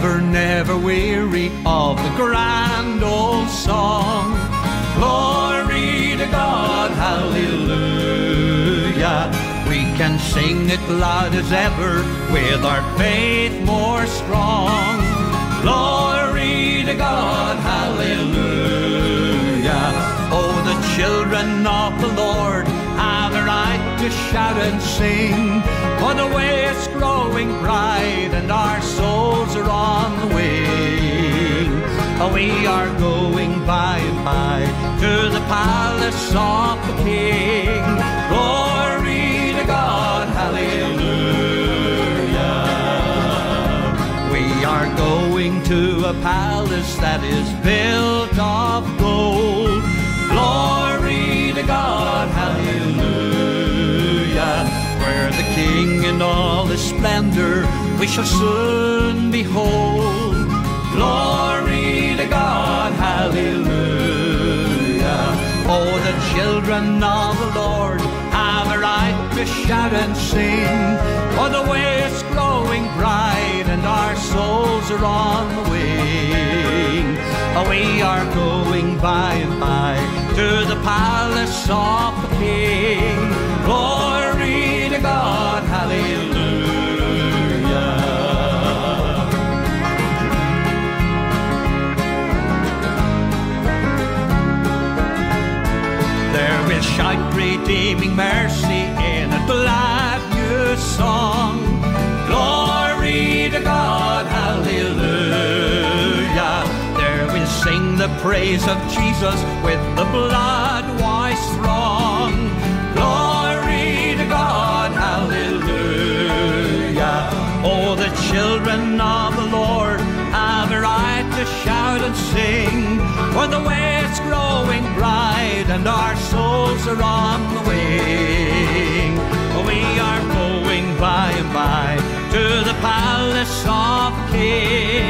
never, never weary of the grand old song. Glory to God, hallelujah. We can sing it loud as ever with our faith more strong. Glory to God, hallelujah. Oh, the children of the Lord have a right to shout and sing. For the way is growing bright Oh, we are going by and by to the palace of the King. Glory to God, hallelujah. We are going to a palace that is built of gold. Glory to God, hallelujah. Where the King in all his splendor we shall soon behold. Oh, the children of the Lord have a right to shout and sing. For the way is growing bright and our souls are on the wing. Oh, we are going by and by to the palace of the King. Shout redeeming mercy in a glad new song. Glory to God, hallelujah. There will sing the praise of Jesus with the blood wise throng. Glory to God, hallelujah. Oh, the children of the Lord have a right to shout and sing. For the way and our souls are on the wing. We are going by and by to the palace of the King.